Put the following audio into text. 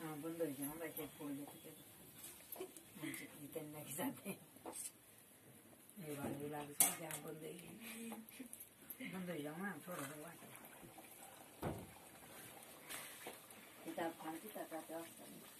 हाँ बंद हो जाओ वैसे खोल देते त्यांना की जाते हे बाळू लागू सध्या बंद होईल बंद हो जाओ ना थोडं वाटत किताब खान किताब वाजता इकडे